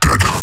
dead.